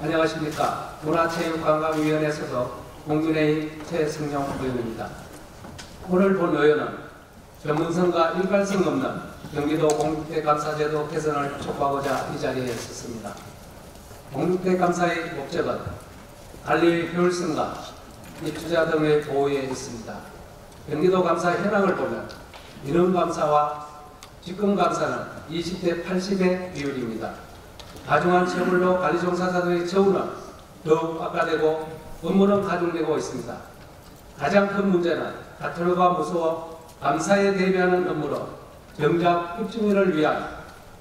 안녕하십니까. 문화체육관광위원회 소속 공민회의 최승용 의원입니다. 오늘 본 의원은 전문성과 일관성 없는 경기도 공익대감사제도 개선을 촉구하고자 이 자리에 섰습니다. 공익대감사의 목적은 관리의 효율성과 입주자 등의 보호에 있습니다. 경기도 감사 현황을 보면 민원감사와 직권감사는 20대 80의 비율입니다. 다중한 처벌로 관리 종사자들의 처우는 더욱 악화되고 업무는 가중되고 있습니다. 가장 큰 문제는 가톨과 무서워 감사에 대비하는 업무로 정작 입주민을 위한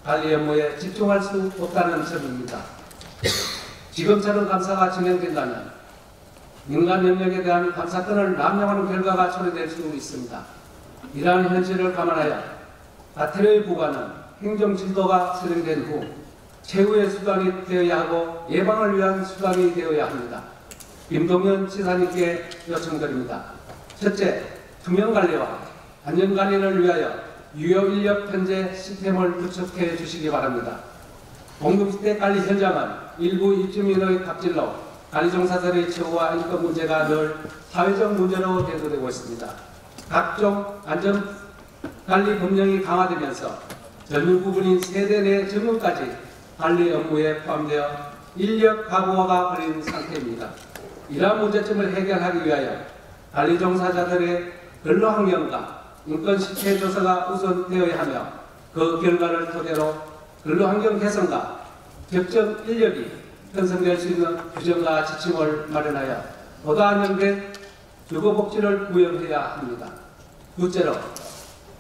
관리 업무에 집중할 수 없다는 점입니다. 지금처럼 감사가 진행된다면 민간 영역에 대한 감사권을 남용하는 결과가 초래될 수 있습니다. 이러한 현실을 감안하여 가톨의 부과는 행정 지도가 수행된 후 최후의 수단이 되어야 하고 예방을 위한 수단이 되어야 합니다. 김동연 지사님께 요청드립니다. 첫째, 투명관리와 안전관리를 위하여 유효인력 편제 시스템을 구축해 주시기 바랍니다. 공급주택 관리 현장은 일부 입주민의 갑질로 관리종사들의 처우와 인권 문제가 늘 사회적 문제로 대두되고 있습니다. 각종 안전관리 법령이 강화되면서 전유 부분인 세대 내 전문까지 관리 업무에 포함되어 인력 과부하가 걸린 상태입니다. 이러한 문제점을 해결하기 위하여 관리 종사자들의 근로 환경과 인권 실태 조사가 우선되어야 하며 그 결과를 토대로 근로 환경 개선과 적정 인력이 편성될 수 있는 규정과 지침을 마련하여 보다 안정된 주거복지를 구현해야 합니다. 둘째로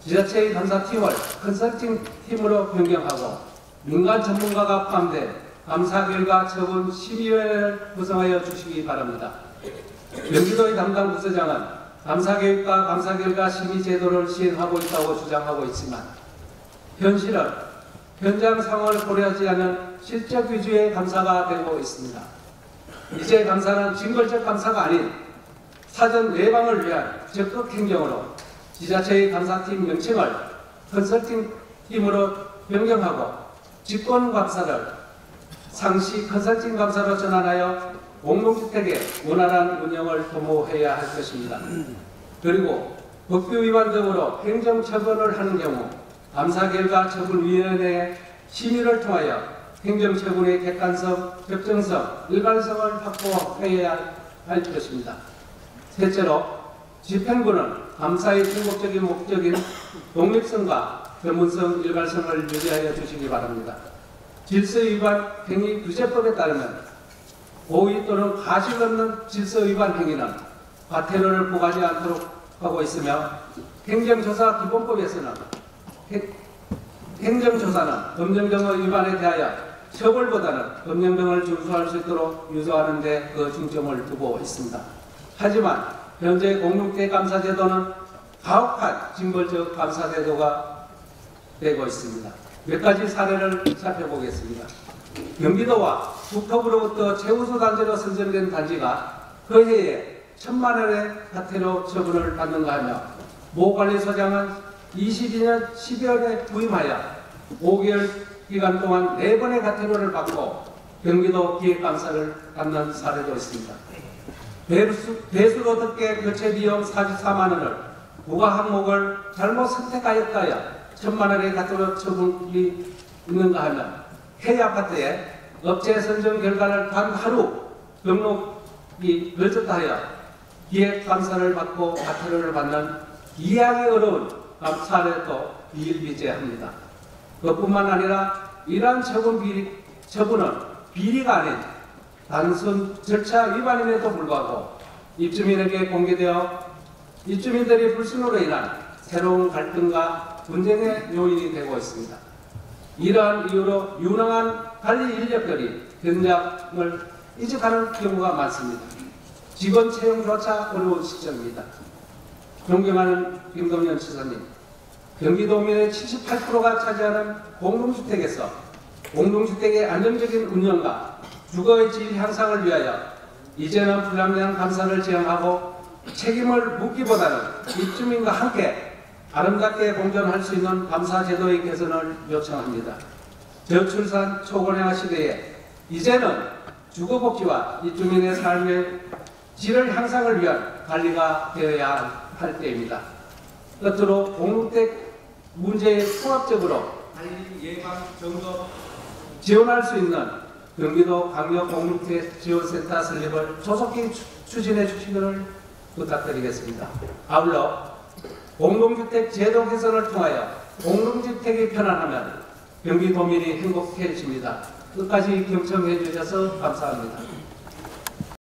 지자체의 감사 팀을 컨설팅 팀으로 변경하고 민간 전문가가 포함된 감사 결과 처분 심의위원회를 구성하여 주시기 바랍니다. 경기도의 담당 부서장은 감사계획과 감사결과 심의 제도를 시행하고 있다고 주장하고 있지만 현실은 현장 상황을 고려하지 않은 실적 위주의 감사가 되고 있습니다. 이제 감사는 징벌적 감사가 아닌 사전 예방을 위한 적극 행정으로 지자체의 감사팀 명칭을 컨설팅 팀으로 변경하고 직권 감사를 상시 컨설팅 감사로 전환하여 공동주택의 원활한 운영을 도모해야 할 것입니다. 그리고 법규 위반 등으로 행정 처분을 하는 경우 감사 결과 처분위원회의 심의를 통하여 행정 처분의 객관성, 적정성, 일관성을 확보해야 할 것입니다. 셋째로 집행부는 감사의 궁극적인 목적인 독립성과 전문성, 일관성을 유지하여 주시기 바랍니다. 질서 위반 행위 규제법에 따르면 고의 또는 가식 없는 질서 위반 행위는 과태료를 부과하지 않도록 하고 있으며 행정조사 기본법에서는 행정조사는 법령등의 위반에 대하여 처벌보다는 법령등을 준수할 수 있도록 유도하는 데 그 중점을 두고 있습니다. 하지만 현재 공동대 감사제도는 가혹한 징벌적 감사제도가 되고 있습니다. 몇 가지 사례를 살펴보겠습니다. 경기도와 국토부로부터 최우수 단지로 선정된 단지가 그 해에 천만 원의 과태료 처분을 받는가 하며 모 관리소장은 22년 12월에 부임하여 5개월 기간 동안 4번의 과태료를 받고 경기도 기획감사를 받는 사례도 있습니다. 배수, 배수로 듣게 교체 비용 44만 원을 부가 항목을 잘못 선택하였다야 천만 원의 과태료 처분이 있는가 하면 K 아파트에 업체 선정 결과를 단 하루 등록이 늦었다 하여 기획 감사를 받고 과태료를 받는 이해하기 어려운 사례도 비일비재합니다. 그뿐만 아니라 이러한 처분 비리, 처분은 비리가 아닌 단순 절차 위반임에도 불구하고 입주민에게 공개되어 입주민들의 불신으로 인한 새로운 갈등과 분쟁의 요인이 되고 있습니다. 이러한 이유로 유능한 관리 인력들이 현장을 이직하는 경우가 많습니다. 직원 채용조차 어려운 시점입니다. 존경하는 김동연 지사님, 경기도민의 78%가 차지하는 공동주택에서 공동주택의 안정적인 운영과 주거의 질 향상을 위하여 이제는 불합리한 감사를 지향하고 책임을 묻기보다는 입주민과 함께 아름답게 공존할 수 있는 감사 제도의 개선을 요청합니다. 저출산 초고령화 시대에 이제는 주거복지와 이주민의 삶의 질을 향상을 위한 관리가 되어야 할 때입니다. 끝으로 공동택 문제에 통합적으로 관리 예방 정도 지원할 수 있는 경기도 강력 공동택 지원센터 설립을 조속히 추- 추진해 주시기를 부탁드리겠습니다. 아울러 공동주택 제도 개선을 통하여 공동주택이 편안하면 경기도민이 행복해집니다. 끝까지 경청해 주셔서 감사합니다.